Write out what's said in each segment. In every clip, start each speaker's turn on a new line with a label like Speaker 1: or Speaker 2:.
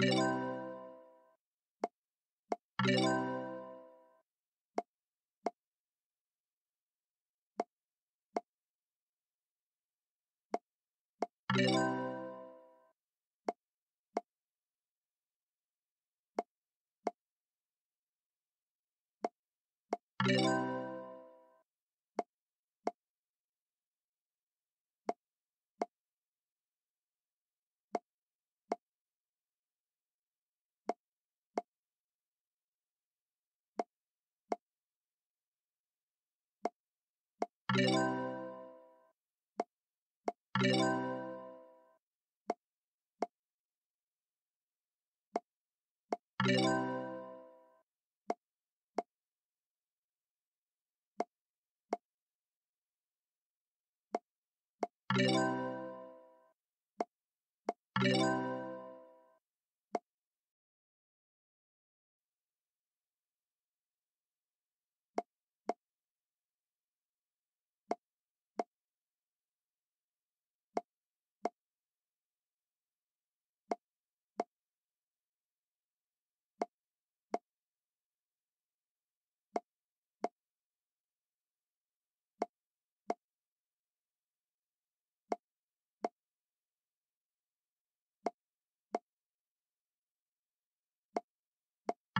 Speaker 1: Thank Música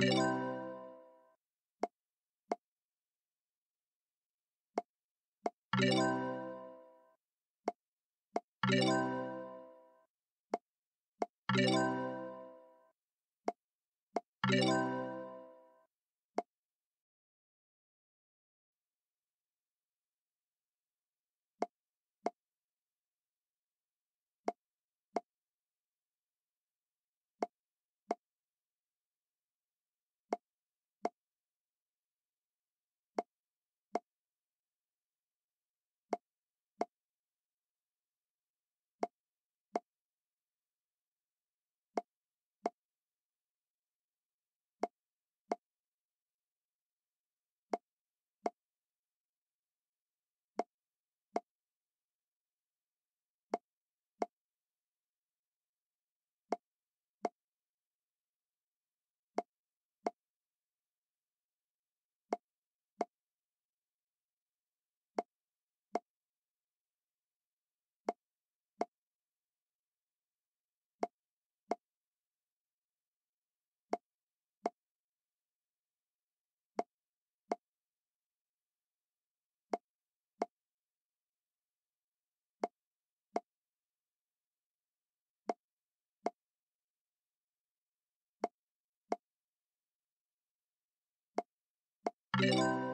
Speaker 1: Música Música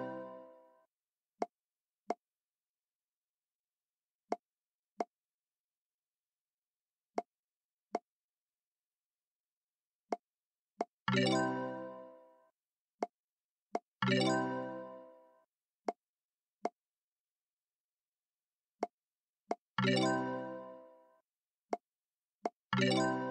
Speaker 1: you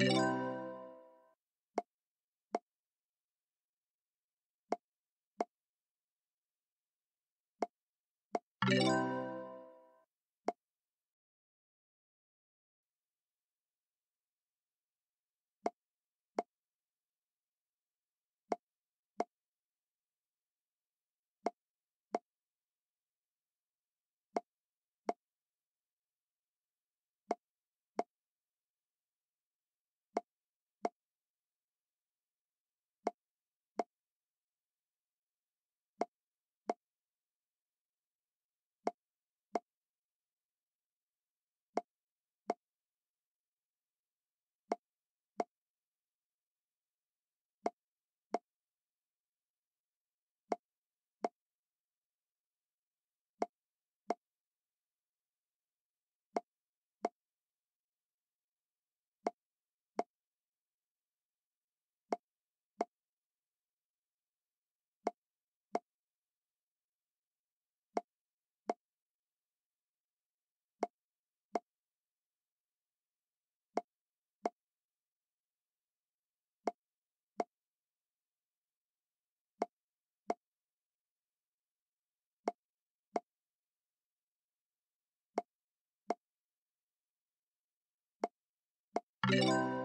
Speaker 1: you you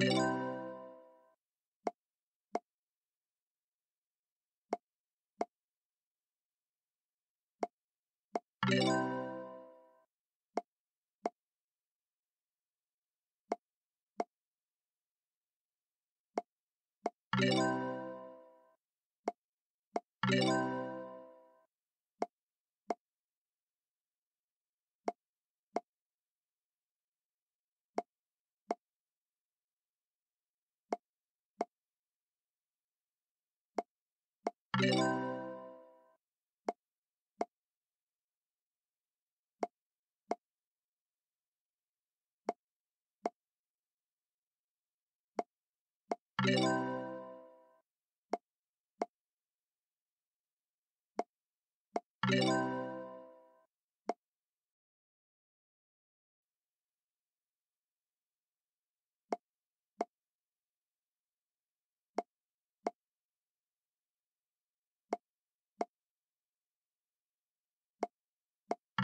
Speaker 1: Thank you.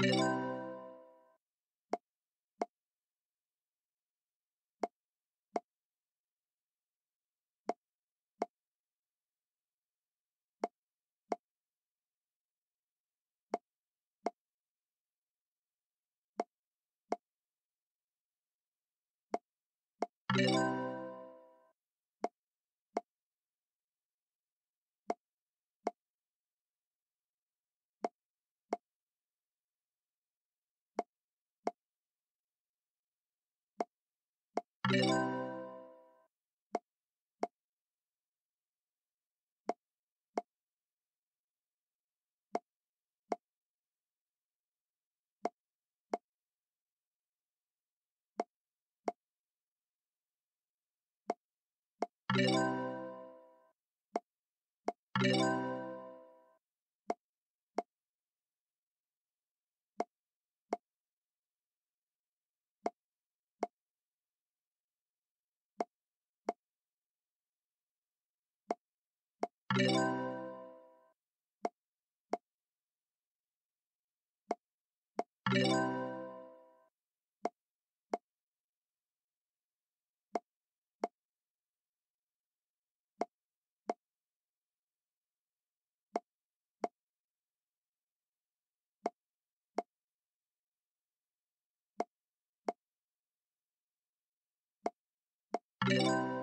Speaker 1: you you Thank you. Música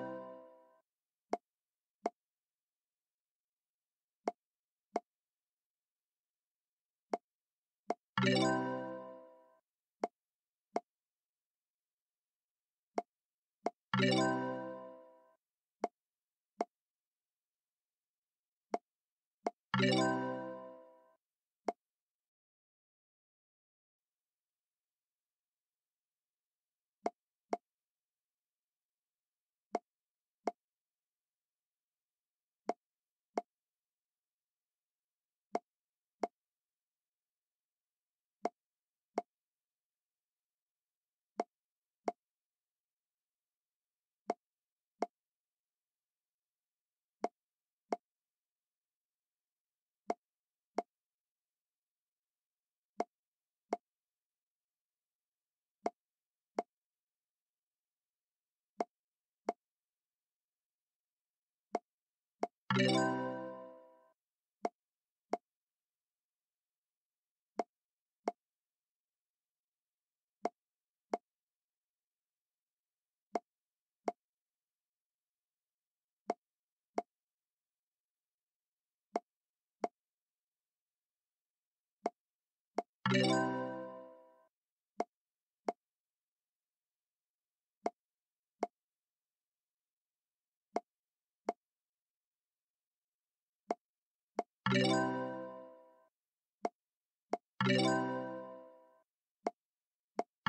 Speaker 1: you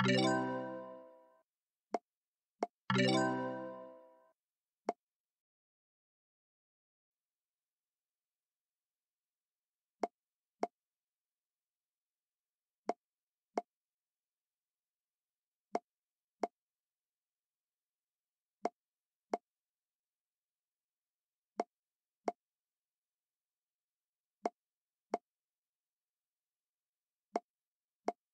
Speaker 1: you